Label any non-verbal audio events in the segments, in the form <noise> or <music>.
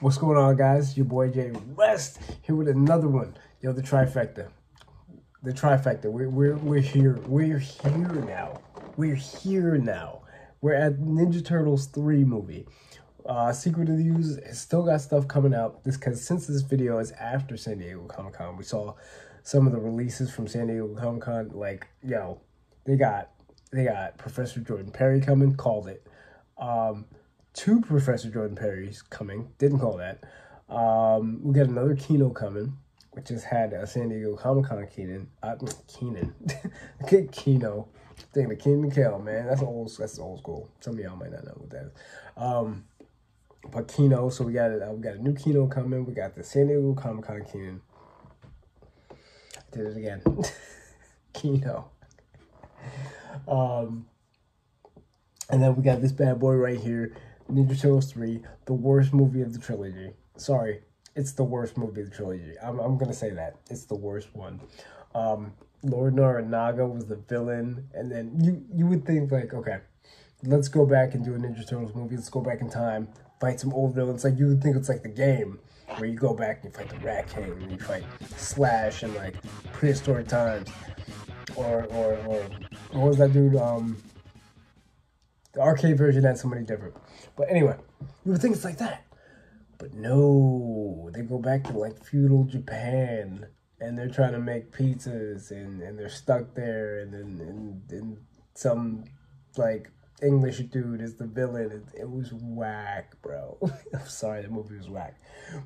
What's going on, guys? Your boy J West here with another one. Yo, the trifecta. The trifecta. We're, we're, we're here. We're here now. We're here now. We're at Ninja Turtles 3 movie. Uh, Secret of the Ooze has still got stuff coming out. This because since this video is after San Diego Comic Con, we saw some of the releases from San Diego Comic Con. Like, yo, they got they got Professor Jordan Perry coming. Called it. Um, two Professor Jordan Perry's coming. Didn't call that. Um, we got another Keno coming, which just had a San Diego Comic Con Keenan. Uh, Keenan. <laughs> Keno. Thing the Keenan Kel, man. That's old. That's old school. Some of y'all might not know what that is. Um, but Keno. So we got uh, we got a new Keno coming. We got the San Diego Comic Con Keenan. Did it again. <laughs> Keno. <laughs> Um, and then we got this bad boy right here. Ninja Turtles 3, the worst movie of the trilogy. Sorry, it's the worst movie of the trilogy. I'm, I'm gonna say that. It's the worst one. Um, Lord Nobunaga was the villain, and then you you would think like, okay, let's go back and do a Ninja Turtles movie. Let's go back in time, fight some old villains. Like you would think it's like the game where you go back and you fight the Rat King, and you fight Slash and like prehistoric times, or or or what was that dude? Um, the arcade version had somebody different. But anyway, you would think it's like that. But no, they go back to like feudal Japan and they're trying to make pizzas and, and they're stuck there and then and, and some like English dude is the villain. It, it was whack, bro. <laughs> I'm sorry, the movie was whack.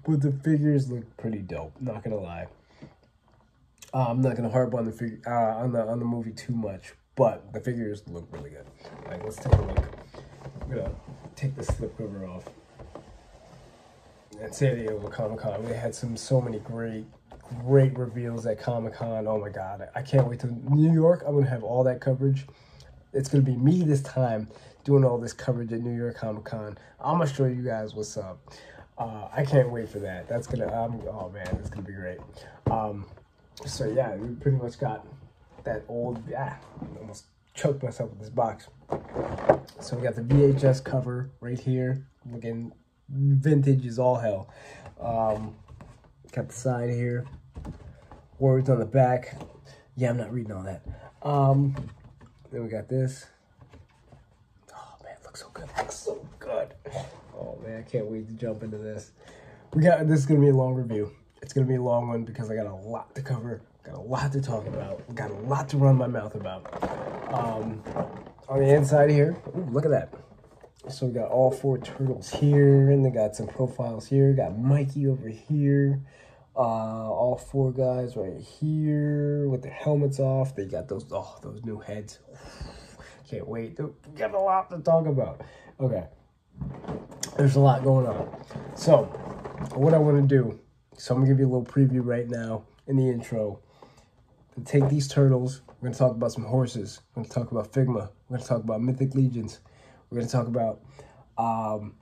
But the figures look pretty dope, not gonna lie. Uh, I'm not gonna harp on the fig- uh, on the on the movie too much, but the figures look really good. Like, let's take a look. I'm gonna take the slipcover off. At San Diego Comic Con, we had some so many great, great reveals at Comic Con. Oh my god, I can't wait to New York. I'm gonna have all that coverage. It's gonna be me this time doing all this coverage at New York Comic Con. I'm gonna show you guys what's up. Uh, I can't wait for that. That's gonna. Um, oh man, it's gonna be great. Um, so yeah, we pretty much got that old. Yeah, almost choked myself with this box. So we got the VHS cover right here, looking vintage as all hell. Um, got the side here, words on the back. Yeah, I'm not reading all that. Um, then we got this. Oh man, looks so good. Looks so good. Oh man, I can't wait to jump into this. We got this is gonna be a long review. It's gonna be a long one because I got a lot to cover, got a lot to talk about, got a lot to run my mouth about. Um, on the inside here, ooh, look at that. So we got all four turtles here, and they got some profiles here. Got Mikey over here. Uh, all four guys right here with their helmets off. They got those oh those new heads. <sighs> Can't wait. We got a lot to talk about. Okay, there's a lot going on. So, what I want to do so I'm gonna give you a little preview right now in the intro. Take these turtles. We're gonna talk about some horses. We're gonna talk about Figma. We're gonna talk about Mythic Legions. We're gonna talk about um,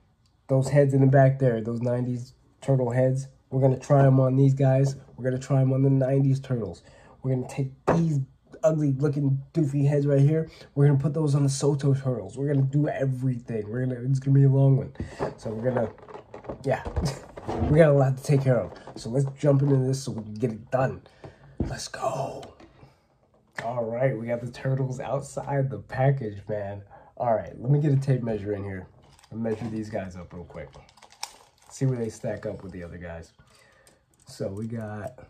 those heads in the back there, those '90s turtle heads. We're gonna try them on these guys. We're gonna try them on the '90s turtles. We're gonna take these ugly looking doofy heads right here. We're gonna put those on the Soto turtles. We're gonna do everything. We're gonna it's gonna be a long one. So we're gonna yeah. <laughs> we got a lot to take care of. So let's jump into this so we can get it done. Let's go. All right, we got the turtles outside the package, man. All right, let me get a tape measure in here and measure these guys up real quick. See where they stack up with the other guys. So we got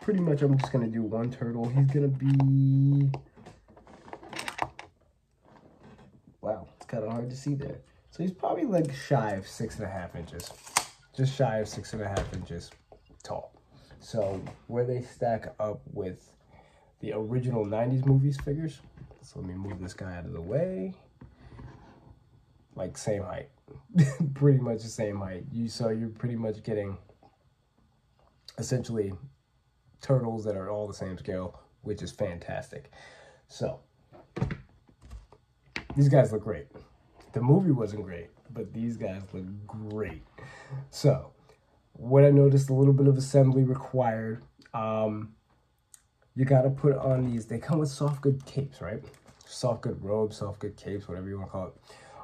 pretty much I'm just gonna do one turtle. He's gonna be wow, it's kind of hard to see there. So he's probably like shy of six and a half inches, just shy of six and a half inches tall. So where they stack up with the original 90s movies figures. So let me move this guy out of the way. Like same height, <laughs> pretty much the same height. You so you're pretty much getting essentially turtles that are all the same scale, which is fantastic. So these guys look great. The movie wasn't great, but these guys look great. So what I noticed, a little bit of assembly required. Um, you got to put on these. They come with soft good capes, right? Soft good robes, soft good capes, whatever you want to call it.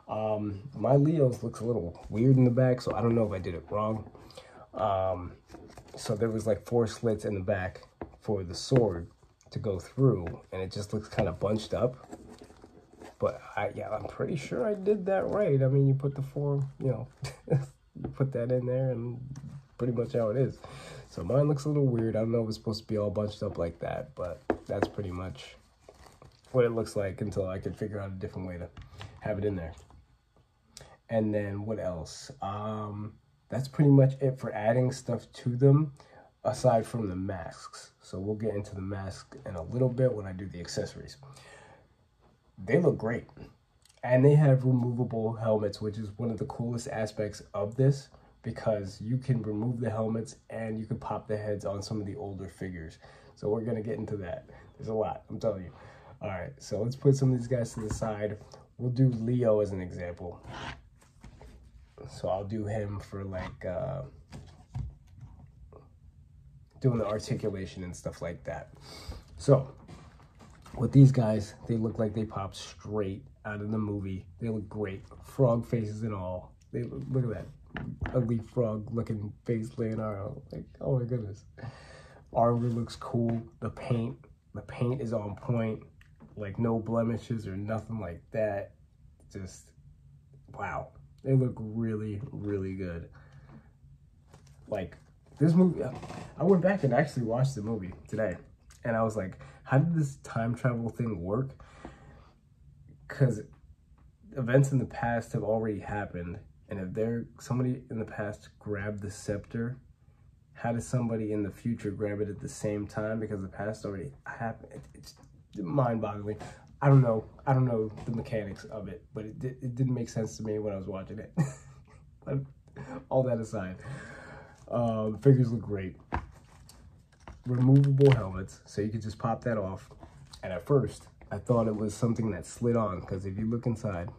Um, my Leo's looks a little weird in the back, so I don't know if I did it wrong. Um, so there was like four slits in the back for the sword to go through, and it just looks kind of bunched up. But I, yeah, I'm pretty sure I did that right. I mean, you put the four, you know, <laughs> you put that in there, and pretty much how it is. So mine looks a little weird. I don't know if it's supposed to be all bunched up like that, but that's pretty much what it looks like until I can figure out a different way to have it in there. And then what else? Um, that's pretty much it for adding stuff to them aside from the masks. So we'll get into the mask in a little bit when I do the accessories. They look great. And they have removable helmets, which is one of the coolest aspects of this because you can remove the helmets and you can pop the heads on some of the older figures. So we're going to get into that. There's a lot, I'm telling you. All right, so let's put some of these guys to the side. We'll do Leo as an example. So I'll do him for like uh, doing the articulation and stuff like that. So with these guys, they look like they pop straight out of the movie. They look great, frog faces and all. They look, look at that ugly frog looking face Leonardo. Like, oh my goodness. Armor looks cool. The paint, the paint is on point. Like no blemishes or nothing like that. Just wow. They look really, really good. Like this movie, I went back and actually watched the movie today. And I was like, how did this time travel thing work? Because events in the past have already happened. And if there somebody in the past grabbed the scepter, how does somebody in the future grab it at the same time? Because the past already happened. It's mind-boggling. I don't know. I don't know the mechanics of it, but it, it didn't make sense to me when I was watching it. <laughs> all that aside, um, figures look great. Removable helmets, so you could just pop that off. And at first, I thought it was something that slid on, because if you look inside,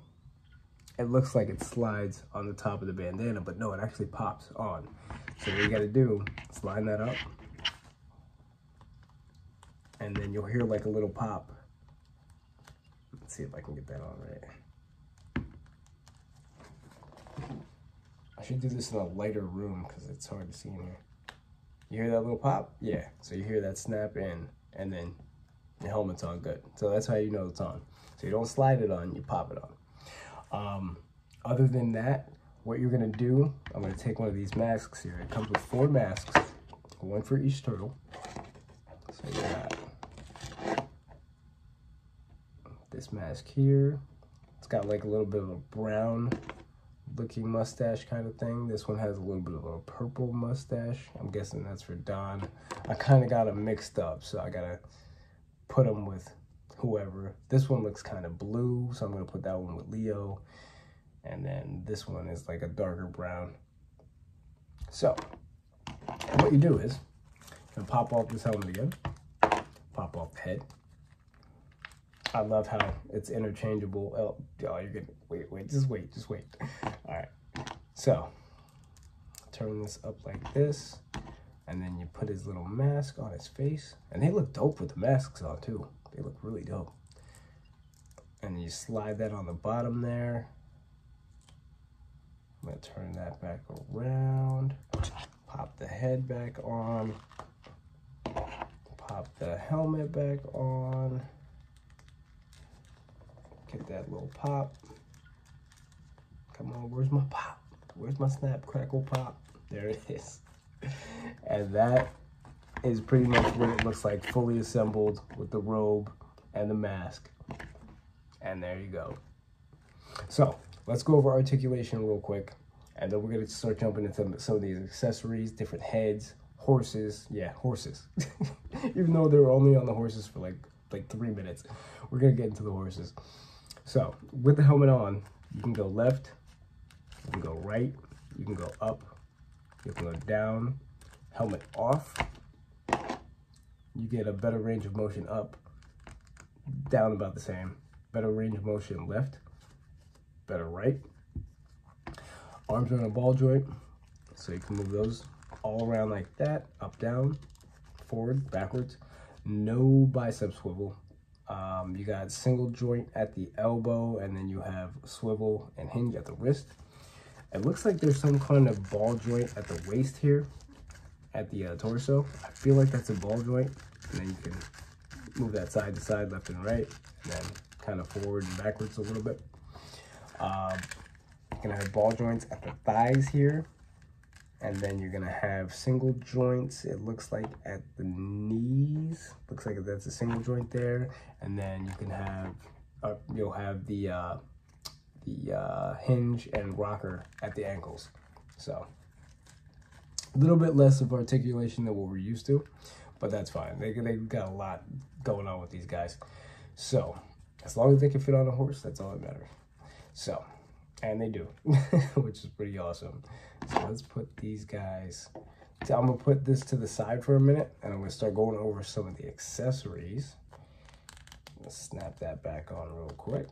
it looks like it slides on the top of the bandana, but no, it actually pops on. So what you gotta do is line that up, and then you'll hear like a little pop Let's see if I can get that on right. I should do this in a lighter room because it's hard to see in here. You hear that little pop? Yeah. So you hear that snap in and then the helmet's on good. So that's how you know it's on. So you don't slide it on, you pop it on. Um, other than that, what you're gonna do, I'm gonna take one of these masks here. It comes with four masks, one for each turtle. So you got this mask here. It's got like a little bit of a brown looking mustache kind of thing. This one has a little bit of a purple mustache. I'm guessing that's for Don. I kind of got them mixed up, so I gotta put them with whoever. This one looks kind of blue, so I'm gonna put that one with Leo. And then this one is like a darker brown. So, what you do is, you pop off this helmet again, pop off the head, I love how it's interchangeable. Oh, oh, you're gonna wait, wait, just wait, just wait. All right. So turn this up like this, and then you put his little mask on his face, and they look dope with the masks on too. They look really dope. And you slide that on the bottom there. I'm gonna turn that back around. Pop the head back on. Pop the helmet back on. Get that little pop. Come on, where's my pop? Where's my snap, crackle, pop? There it is. <laughs> and that is pretty much what it looks like, fully assembled with the robe and the mask. And there you go. So, let's go over articulation real quick. And then we're going to start jumping into some of these accessories, different heads, horses. Yeah, horses. <laughs> Even though they were only on the horses for like like three minutes, we're going to get into the horses. So with the helmet on, you can go left, you can go right, you can go up, you can go down, helmet off. You get a better range of motion up, down about the same. Better range of motion left, better right. Arms are on a ball joint, so you can move those all around like that, up, down, forward, backwards. No bicep swivel, Um, you got single joint at the elbow, and then you have swivel and hinge at the wrist. It looks like there's some kind of ball joint at the waist here, at the uh, torso. I feel like that's a ball joint, and then you can move that side to side, left and right, and then kind of forward and backwards a little bit. Um, you're gonna have ball joints at the thighs here, and then you're gonna have single joints it looks like at the knees. Looks like that's a single joint there. And then you can have uh, you'll have the uh, the uh, hinge and rocker at the ankles. So a little bit less of articulation than what we're used to but that's fine. They, they got a lot going on with these guys. So as long as they can fit on a horse that's all that matters. So and they do <laughs> which is pretty awesome. So let's put these guys i'm gonna put this to the side for a minute and i'm gonna start going over some of the accessories. Let's snap that back on real quick.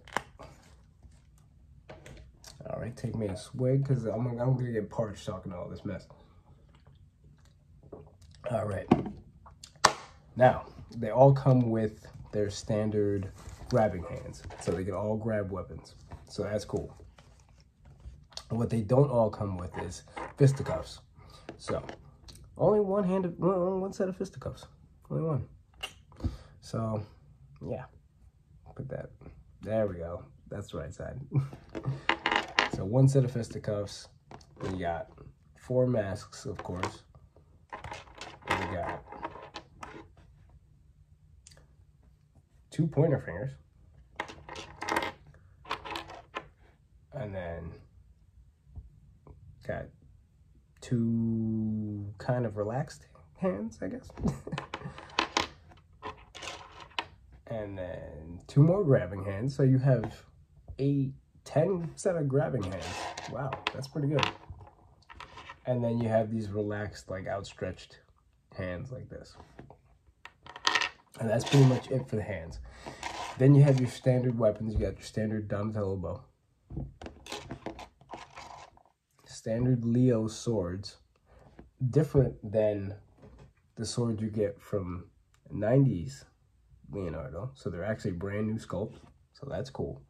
All right take me a swig because I'm, I'm gonna get parched talking all this mess all right now they all come with their standard grabbing hands so they can all grab weapons so that's cool what they don't all come with is fisticuffs. So, only one hand, one, one set of fisticuffs. Only one. So, yeah. Put that. There we go. That's the right side. <laughs> so, one set of fisticuffs. We got four masks, of course. We got two pointer fingers. And then got two kind of relaxed hands, I guess. <laughs> and then two more grabbing hands. So you have eight, ten set of grabbing hands. Wow, that's pretty good. And then you have these relaxed, like outstretched hands like this. And that's pretty much it for the hands. Then you have your standard weapons. You got your standard Donatello bow standard Leo swords, different than the swords you get from 90s Leonardo. So they're actually brand new sculpt. So that's cool.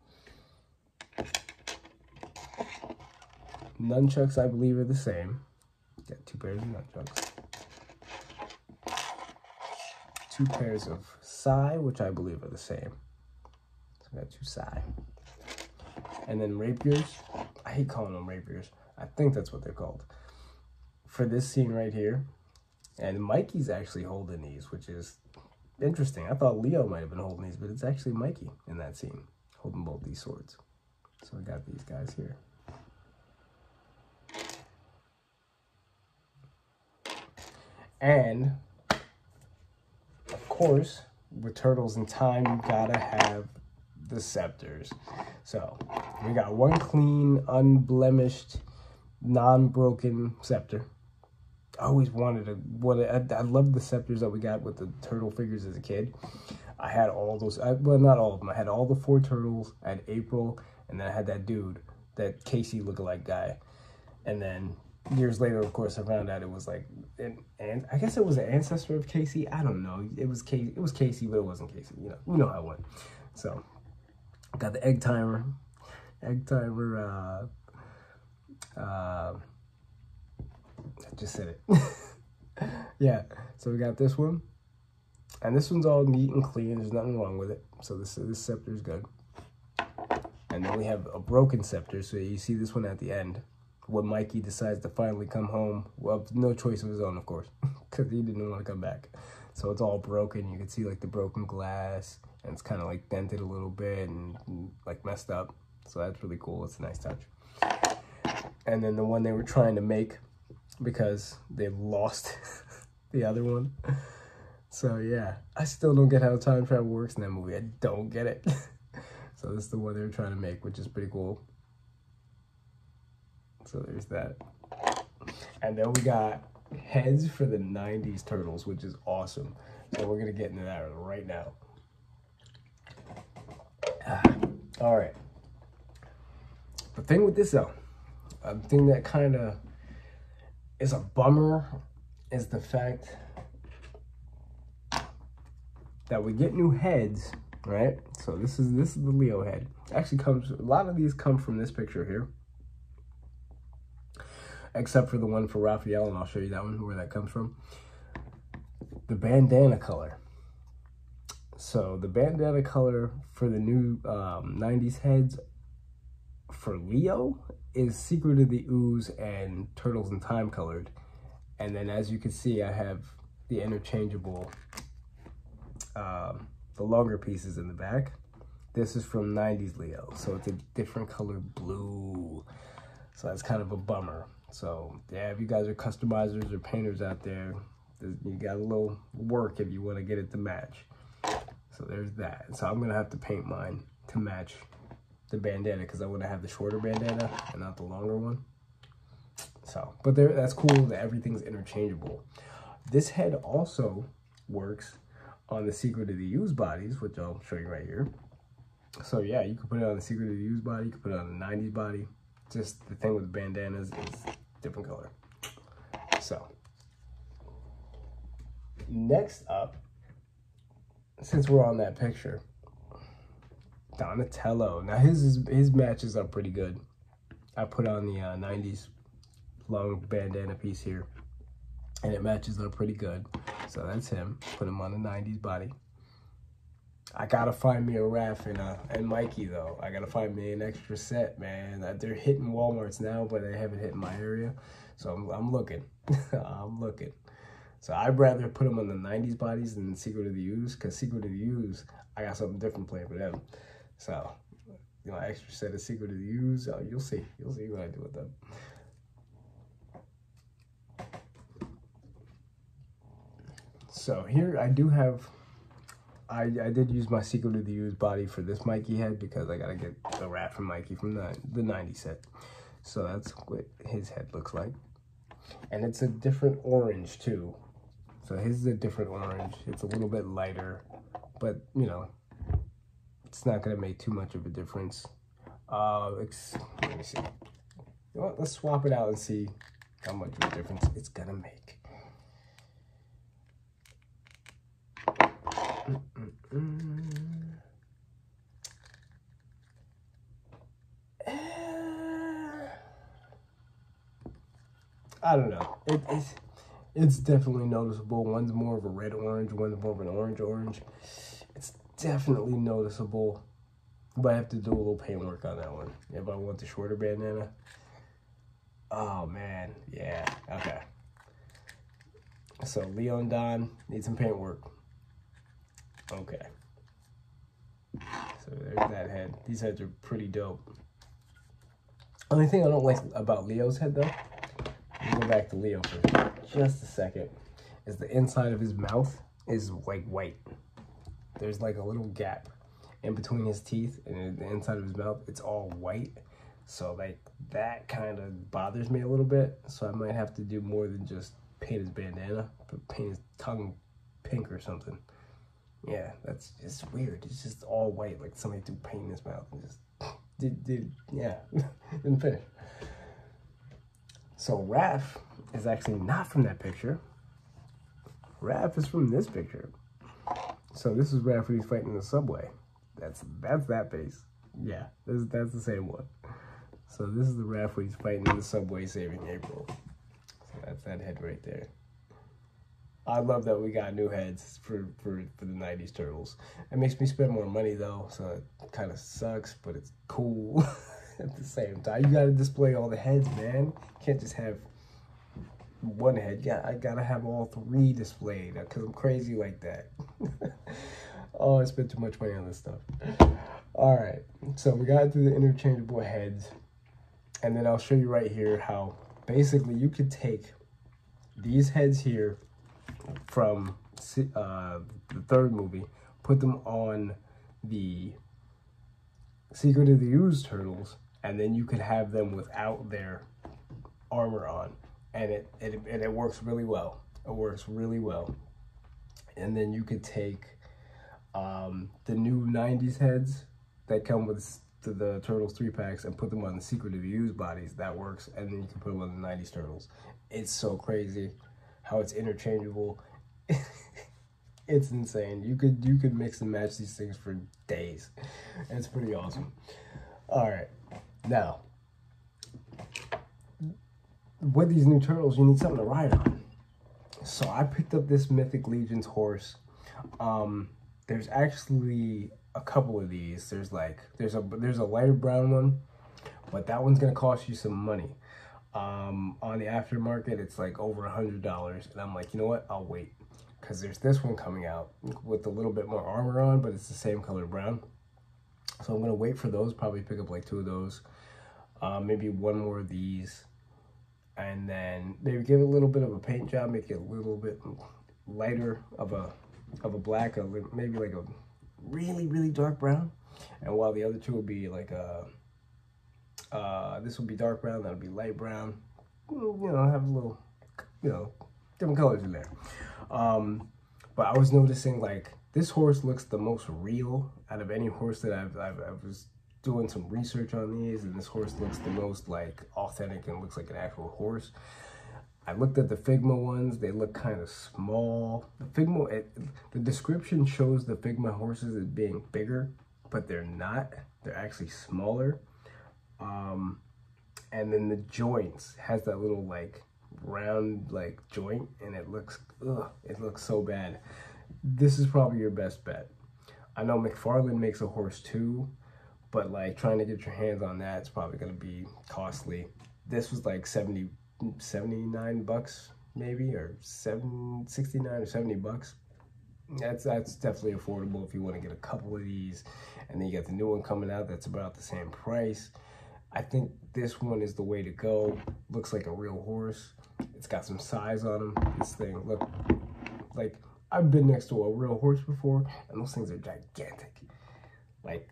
Nunchucks, I believe, are the same. Got two pairs of nunchucks. Two pairs of sai, which I believe are the same. So I got two sai. And then rapiers. I hate calling them rapiers. I think that's what they're called. For this scene right here. And Mikey's actually holding these, which is interesting. I thought Leo might have been holding these, but it's actually Mikey in that scene holding both these swords. So I got these guys here. And, course, with Turtles in Time, you gotta have the scepters. So, we got one clean, unblemished non-broken scepter. I always wanted a what I, love the scepters that we got with the turtle figures as a kid. I had all those, I, well, not all of them. I had all the four turtles. I had April, and then I had that dude, that Casey lookalike guy. And then years later, of course, I found out it was like, and I guess it was an ancestor of Casey. I don't know. It was Casey. It was Casey, but it wasn't Casey. You know, you know how it went. So, got the egg timer, egg timer. Uh, uh, I just said it. <laughs> yeah, so we got this one. And this one's all neat and clean. There's nothing wrong with it. So this, this scepter is good. And then we have a broken scepter. So you see this one at the end. When Mikey decides to finally come home. Well, no choice of his own, of course. <laughs> Because he didn't want to come back. So it's all broken. You can see like the broken glass. And it's kind of like dented a little bit and like messed up. So that's really cool. It's a nice touch and then the one they were trying to make because they lost <laughs> the other one. So yeah, I still don't get how time travel works in that movie. I don't get it. <laughs> so this is the one they were trying to make, which is pretty cool. So there's that. And then we got heads for the 90s turtles, which is awesome. So we're going to get into that right now. Ah, all right. The thing with this though, a thing that kind of is a bummer is the fact that we get new heads, right? So this is this is the Leo head. Actually comes a lot of these come from this picture here. Except for the one for Raphael, and I'll show you that one where that comes from. The bandana color. So the bandana color for the new um, 90s heads for Leo is Secret of the Ooze and Turtles in Time colored. And then as you can see, I have the interchangeable um, the longer pieces in the back. This is from 90s Leo, so it's a different color blue. So that's kind of a bummer. So yeah, if you guys are customizers or painters out there, you got a little work if you want to get it to match. So there's that. So I'm gonna have to paint mine to match the bandana because I want to have the shorter bandana and not the longer one. So, but there, that's cool that everything's interchangeable. This head also works on the Secret of the Ooze bodies, which I'll show you right here. So yeah, you can put it on the Secret of the Ooze body, you can put it on the 90s body. Just the thing with bandanas is different color. So, next up, since we're on that picture, Donatello. Now his his matches are pretty good. I put on the uh, 90s long bandana piece here, and it matches up pretty good. So that's him. Put him on the 90s body. I gotta find me a Raph and, uh, and Mikey though. I gotta find me an extra set, man. Uh, they're hitting Walmarts now, but they haven't hit my area. So I'm, I'm looking. <laughs> I'm looking. So I'd rather put them on the 90s bodies than Secret of the Ooze, because Secret of the Ooze, I got something different playing for them. So, you know, extra set of Secret of the Ooze, uh, you'll see. You'll see what I do with them. So here I do have, I, I did use my Secret of the Ooze body for this Mikey head because I got to get the wrap from Mikey from the, the 90 set. So that's what his head looks like. And it's a different orange too. So his is a different orange. It's a little bit lighter, but you know, it's not gonna make too much of a difference. Uh, let me see. You know let's swap it out and see how much of a difference it's gonna make. Eh, I don't know. It, it's it's definitely noticeable. One's more of a red orange, one's more of an orange orange. It's definitely noticeable. But I have to do a little paint work on that one. If I want the shorter bandana. Oh man, yeah, okay. So Leon Don needs some paint work. Okay. So there's that head. These heads are pretty dope. Only thing I don't like about Leo's head though go back to Leo for just a second. Is the inside of his mouth is like white. There's like a little gap in between his teeth and the inside of his mouth. It's all white. So like that kind of bothers me a little bit. So I might have to do more than just paint his bandana, but paint his tongue pink or something. Yeah, that's just weird. It's just all white, like somebody threw paint in his mouth and just <laughs> did, did yeah, <laughs> didn't finish. So Raph is actually not from that picture. Raph is from this picture. So this is Raph when he's fighting in the subway. That's that's that face. Yeah, this, that's the same one. So this is the Raph when he's fighting in the subway saving April. So that's that head right there. I love that we got new heads for, for, for the 90s Turtles. It makes me spend more money though, so it kind of sucks, but it's cool. <laughs> at the same time. You gotta display all the heads, man. You can't just have one head. Yeah, I gotta have all three displayed because I'm crazy like that. <laughs> oh, I spent too much money on this stuff. All right, so we got through the interchangeable heads, and then I'll show you right here how basically you could take these heads here from uh, the third movie, put them on the Secret of the Ooze Turtles, and then you could have them without their armor on, and it, it and it works really well. It works really well. And then you could take um, the new '90s heads that come with the, the Turtles three packs and put them on the Secret of the Ooze bodies. That works, and then you can put them on the '90s Turtles. It's so crazy how it's interchangeable. <laughs> it's insane. You could you could mix and match these things for days. It's pretty awesome. All right, now with these new turtles, you need something to ride on. So I picked up this Mythic Legions horse. Um, there's actually a couple of these. There's like there's a there's a lighter brown one, but that one's gonna cost you some money. Um, on the aftermarket, it's like over a hundred dollars, and I'm like, you know what? I'll wait because there's this one coming out with a little bit more armor on, but it's the same color brown. So I'm gonna wait for those. Probably pick up like two of those, uh, maybe one more of these, and then maybe give it a little bit of a paint job, make it a little bit lighter of a of a black, a maybe like a really really dark brown, and while the other two will be like a uh, this will be dark brown, that'll be light brown. You know, have a little, you know, different colors in there. Um, but I was noticing like this horse looks the most real out of any horse that I've, I've, I was doing some research on these and this horse looks the most like authentic and looks like an actual horse. I looked at the Figma ones, they look kind of small. The Figma, it, the description shows the Figma horses as being bigger, but they're not. They're actually smaller. Um, and then the joints has that little like round like joint and it looks, ugh, it looks so bad. This is probably your best bet. I know McFarlane makes a horse too, but like trying to get your hands on that is probably going to be costly. This was like 70, 79 bucks maybe or 7, 69 or 70 bucks. That's that's definitely affordable if you want to get a couple of these. And then you got the new one coming out that's about the same price. I think this one is the way to go. Looks like a real horse. It's got some size on him. This thing, look, like I've been next to a real horse before, and those things are gigantic. Like,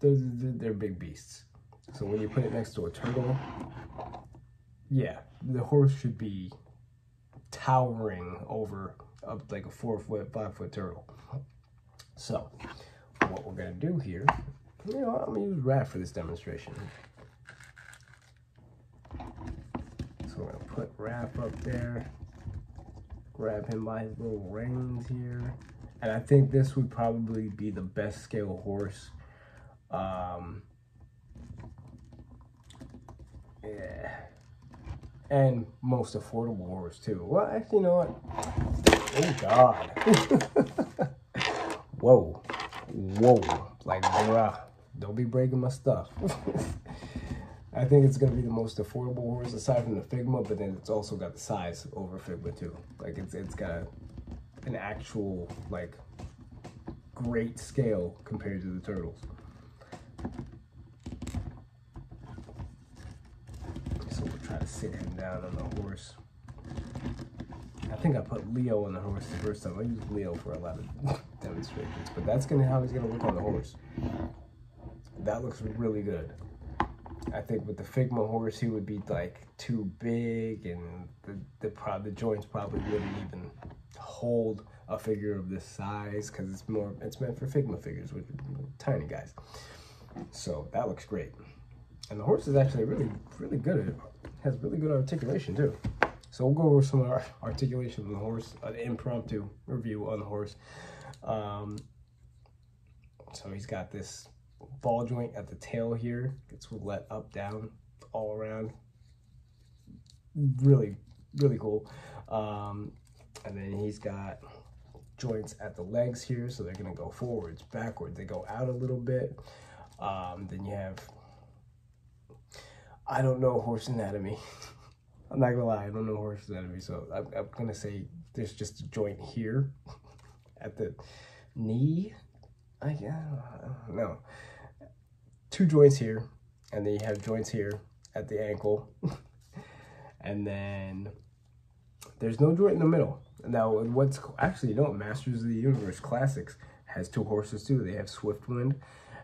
they're, big beasts. So when you put it next to a turtle, yeah, the horse should be towering over up like a four foot, five foot turtle. So what we're gonna do here, you know, I'm gonna use Raph for this demonstration. So we're gonna put Raph up there, grab him by his little reins here. And I think this would probably be the best scale horse. Um, yeah. And most affordable horse too. Well, actually, you know what? Oh God. <laughs> Whoa. Whoa. Like, bruh, don't be breaking my stuff. <laughs> I think it's gonna be the most affordable horse aside from the Figma, but then it's also got the size over Figma too. Like it's it's got a, an actual like great scale compared to the turtles. So we'll try to sit him down on the horse. I think I put Leo on the horse the first time. I used Leo for a lot of <laughs> demonstrations, but that's gonna how he's gonna look on the horse. That looks really good. I think with the Figma horse, he would be like too big, and the the, pro- the joints probably wouldn't even hold a figure of this size because it's more it's meant for Figma figures, which tiny guys. So that looks great, and the horse is actually really really good. It has really good articulation too. So we'll go over some our articulation on the horse, an impromptu review on the horse. Um, so he's got this ball joint at the tail here. It's let up, down, all around. Really, really cool. Um, and then he's got joints at the legs here, so they're gonna go forwards, backwards. They go out a little bit. Um, then you have, I don't know horse anatomy. <laughs> I'm not gonna lie, I don't know horse anatomy, so I'm, I'm gonna say there's just a joint here <laughs> at the knee. I yeah, no two joints here, and then you have joints here at the ankle, <laughs> and then there's no joint in the middle. Now, what's actually, you know, Masters of the Universe Classics has two horses too. They have Swiftwind,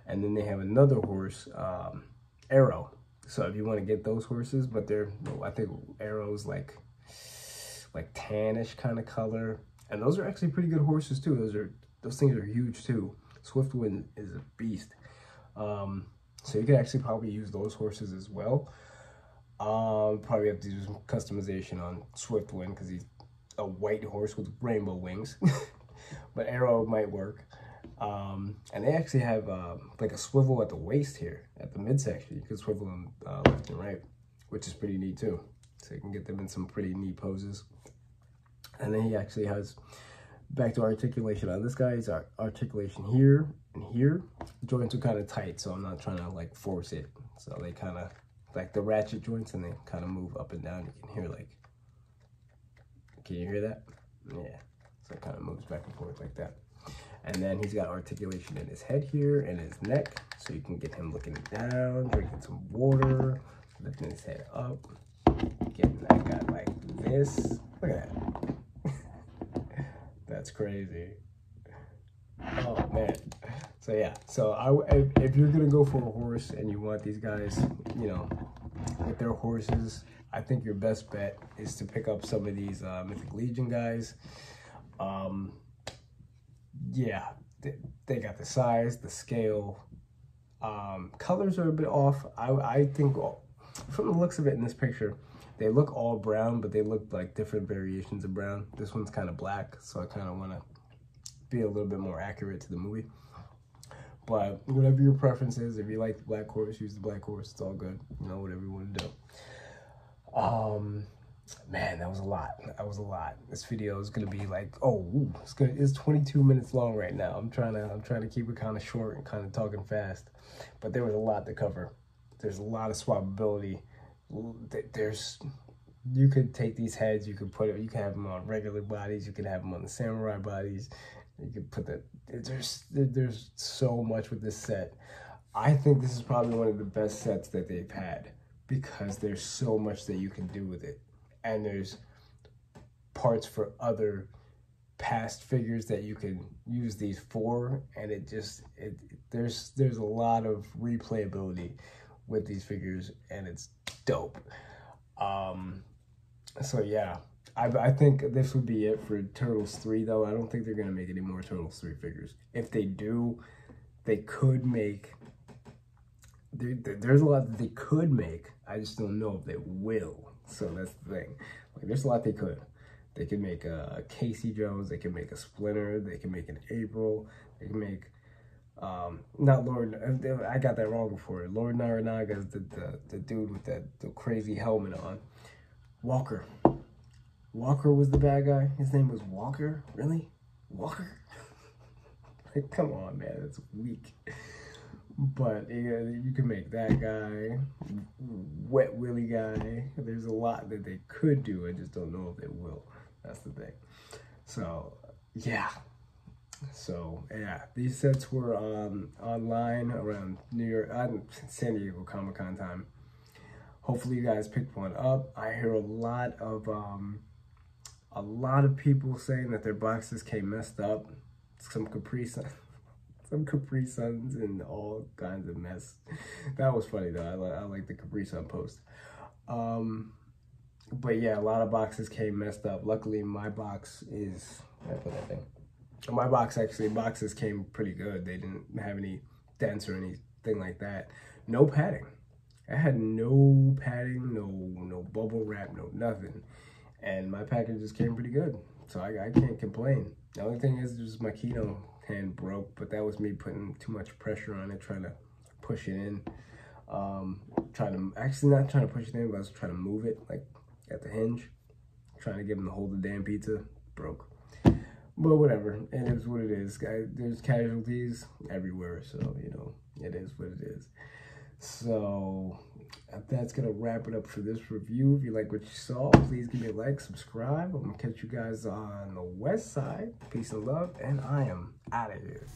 and then they have another horse, um, Arrow. So if you want to get those horses, but they're, I think Arrow's like, like tannish kind of color, and those are actually pretty good horses too. Those are, those things are huge too. Swiftwind is a beast. Um, so you could actually probably use those horses as well. Um, probably have to do some customization on Swiftwind because he's a white horse with rainbow wings. <laughs> but arrow might work. Um, and they actually have uh, like a swivel at the waist here, at the midsection. You can swivel them uh, left and right, which is pretty neat too. So you can get them in some pretty neat poses. And then he actually has back to articulation on this guy's articulation here and here. The joints are kind of tight, so I'm not trying to like force it. So they kind of like the ratchet joints and they kind of move up and down. You can hear like, can you hear that? Yeah, so it kind of moves back and forth like that. And then he's got articulation in his head here and his neck. So you can get him looking down, drinking some water, lifting his head up, getting that guy like this. Look at that. That's crazy. Oh man. So yeah, so I, if, you're gonna go for a horse and you want these guys, you know, with their horses, I think your best bet is to pick up some of these uh, Mythic Legion guys. Um, yeah, they, they got the size, the scale. Um, colors are a bit off. I, I think from the looks of it in this picture, they look all brown, but they look like different variations of brown. This one's kind of black, so I kind of want to be a little bit more accurate to the movie. But whatever your preference is, if you like the black horse, use the black horse. It's all good. You know, whatever you want to do. Um, man, that was a lot. That was a lot. This video is gonna be like, oh, ooh, it's gonna it's 22 minutes long right now. I'm trying to I'm trying to keep it kind of short and kind of talking fast, but there was a lot to cover. There's a lot of swappability. There's you could take these heads, you could put it, you can have them on regular bodies, you can have them on the samurai bodies. You could put that. There's there's so much with this set. I think this is probably one of the best sets that they've had because there's so much that you can do with it and there's parts for other past figures that you can use these for and it just it there's there's a lot of replayability with these figures and it's dope um so yeah I, I think this would be it for turtles 3 though i don't think they're gonna make any more turtles 3 figures if they do they could make there, there's a lot that they could make i just don't know if they will so that's the thing. Like, there's a lot they could. They could make a Casey Jones. They could make a Splinter. They can make an April. They can make um, not Lord. I got that wrong before. Lord Norinaga is the, the the dude with that the crazy helmet on. Walker. Walker was the bad guy. His name was Walker. Really, Walker? <laughs> like, come on, man. That's weak. But yeah, you can make that guy, Wet Willie guy. There's a lot that they could do. I just don't know if they will. That's the thing. So yeah. So yeah, these sets were um, online around New York, uh, San Diego Comic Con time. Hopefully you guys picked one up. I hear a lot of um, a lot of people saying that their boxes came messed up. Some Capri Sun, <laughs> some Capri Suns and all kinds of mess. That was funny though. I, li I like the Capri Sun post. Um, but yeah, a lot of boxes came messed up. Luckily, my box is. I put that thing. My box actually boxes came pretty good. They didn't have any dents or anything like that. No padding. I had no padding, no no bubble wrap, no nothing, and my package just came pretty good. So I, I can't complain. The only thing is just my Keno hand broke, but that was me putting too much pressure on it, trying to push it in. Um, trying to, actually not trying to push it in, but I was trying to move it, like at the hinge. Trying to get him to hold the damn pizza, broke. But whatever, it is what it is. There's casualties everywhere, so, you know, it is what it is. So uh, that's gonna wrap it up for this review. If you like what you saw, please give me a like, subscribe. I'm gonna catch you guys on the west side. Peace and love, and I am out of here.